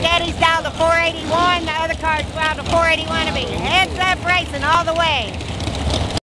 Daddy's down to 481. The other car's down to 481. I mean, heads up racing all the way.